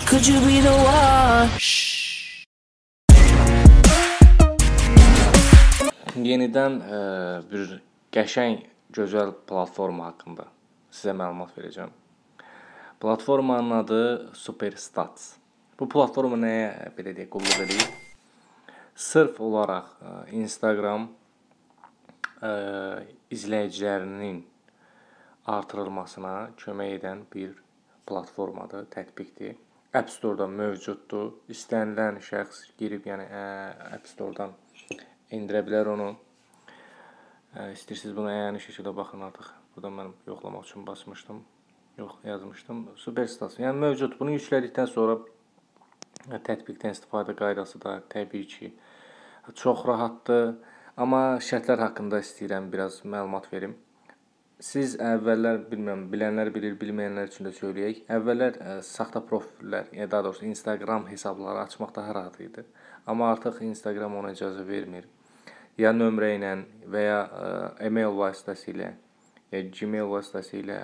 could you be the one? Yenidən ə, bir qəşəng, gözəl platforma haqqında sizə məlumat verəcəm. Platformanın adı Superstats. Bu platforma nəyə belə deyək, qulluq edir? Sırf olaraq ə, Instagram ə, izləyicilərinin artırılmasına kömək edən bir platformadır, tətbiqdir. App Store-da mövcuddur. İstənilən şəxs girib, yəni ə, App Store-dan endirə bilər onu. Ə, İstəyirsiniz buna əyani şəkildə baxın artıq. Burada mən yoxlamaq üçün basmışdım. Yox, yazmışdım. Superstats. Yəni mövcud. Bunu yüklədikdən sonra tətbiqdən istifadə qaydası da təbii ki çox rahatdır. Amma şərtlər haqqında istəyirəm biraz məlumat verim. Siz əvvəllər bilmirəm, bilənlər bilir, bilməyənlər üçün də söyləyək. Əvvəllər ə, saxta profillər, yəni daha doğrusu Instagram hesabları açmaq daha rahat idi. Amma artıq Instagram ona icazə vermir ya nömrə ilə və ya ə, e-mail vasitəsilə, ya Gmail vasitəsilə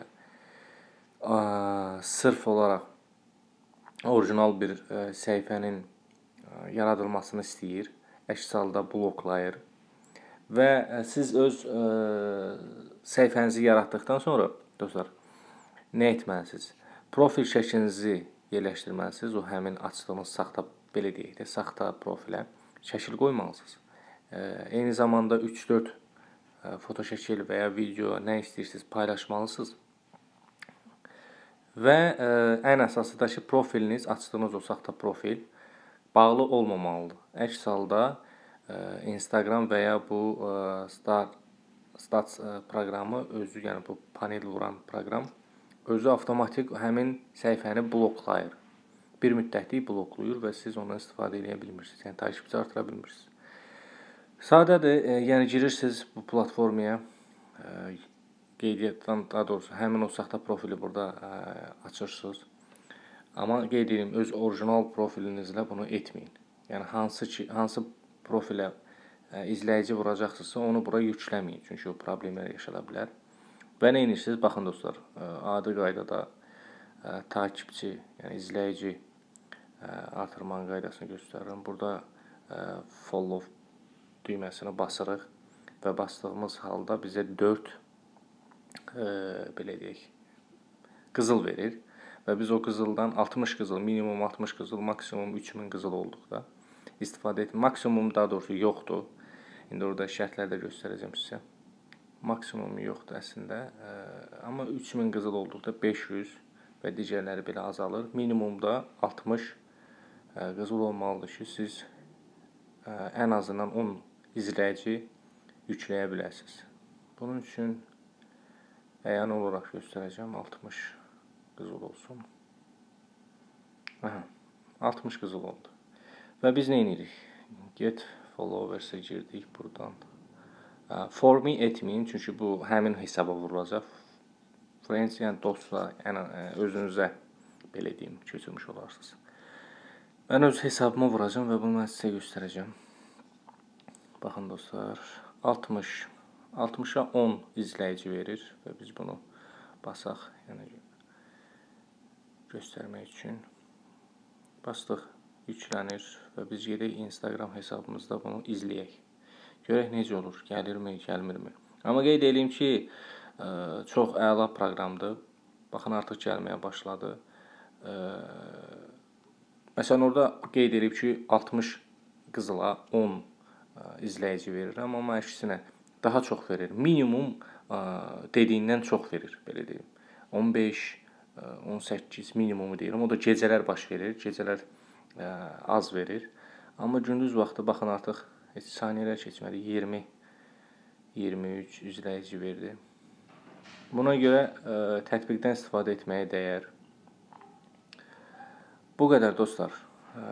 ə, sırf olaraq orijinal bir ə, səhifənin ə, yaradılmasını istəyir. Əks halda bloklayır. Və ə, siz öz ə, səhifənizi yaratdıqdan sonra dostlar nə etməlisiniz? Profil şəklinizi yerləşdirməlisiniz. O həmin açdığınız saxta belə deyək də, saxta profilə şəkil qoymalısınız. Eyni zamanda 3-4 foto şəkil və ya video nə istəyirsiniz paylaşmalısınız. Və ə, ən əsası da ki, profiliniz, açdığınız o saxta profil bağlı olmamalıdır. Əks halda Instagram və ya bu Star Stats proqramı özü, yəni bu panel vuran proqram özü avtomatik həmin səhifəni bloklayır. Bir müddətlik bloklayır və siz ondan istifadə edə bilmirsiniz. Yəni takipçi artıra bilmirsiniz. Sadədir, yəni girirsiniz bu platformaya, qeydiyyatdan, daha doğrusu həmin o saxta profili burada açırsınız. Amma qeyd edim, öz orijinal profilinizlə bunu etməyin. Yəni hansı ki, hansı profilə e, izləyici vuracaqsınızsa, onu bura yükləməyin, çünki o problemlər yaşada bilər. Və nə edirsiniz? Baxın dostlar, e, adi qaydada e, takipçi, yəni izləyici artırmanın qaydasını göstərirəm. Burada follow düyməsinə basırıq və basdığımız halda bizə 4 e, belə deyək qızıl verir və biz o qızıldan 60 qızıl, minimum 60 qızıl, maksimum 3000 qızıl olduqda istifadə et. Maksimum daha doğrusu yoxdur. İndi orada şərtlər də göstərəcəm sizə. Maksimum yoxdur əslində. E, amma 3000 qızıl olduqda 500 və digərləri belə azalır. Minimumda 60 e, qızıl olmalıdır ki, siz ə, ən azından 10 izləyici yükləyə bilərsiniz. Bunun üçün əyan olaraq göstərəcəm 60 qızıl olsun. Aha, 60 qızıl oldu. Və biz nə edirik? Get followers-ə girdik burdan. For me etməyin, çünki bu həmin hesaba vurulacaq. Friends, yəni dostlar, yəni özünüzə belə deyim, köçürmüş olarsınız. Mən öz hesabıma vuracağam və bunu mən sizə göstərəcəm. Baxın dostlar, 60 60-a 10 izləyici verir və biz bunu basaq, yəni göstərmək üçün bastıq, yüklənir və biz gedək Instagram hesabımızda bunu izləyək. Görək necə olur, gəlirmi, gəlmirmi. Amma qeyd edeyim ki, çox əla proqramdır. Baxın artıq gəlməyə başladı. Məsələn orada qeyd edib ki, 60 qızıla 10 izləyici verirəm, amma əksinə daha çox verir. Minimum dediyindən çox verir, belə deyim. 15, 18 minimumu deyirəm. O da gecələr baş verir. Gecələr az verir. Amma gündüz vaxtı baxın artıq heç saniyələr keçmədi. 20 23 izləyici verdi. Buna görə ə, tətbiqdən istifadə etməyə dəyər. Bu qədər dostlar. Ə,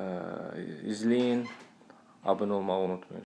izləyin, abunə olmağı unutmayın.